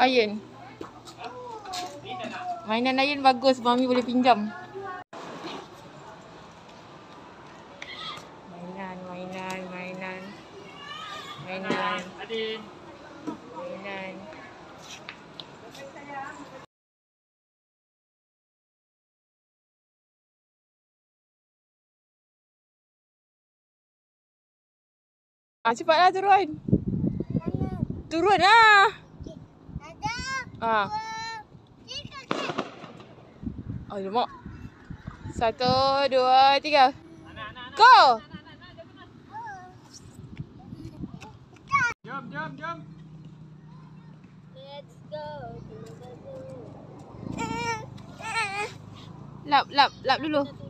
Ayun. Mainan Ayun bagus. Mami boleh pinjam. Mainan, mainan, mainan. Mainan. Mainan. Ah, cepatlah turun. Turun lah. Ada. Ah. Tiga, tiga. Alamak. Satu, dua, tiga. Go! jom jom jom Let's go. Lap, lap, lap dulu.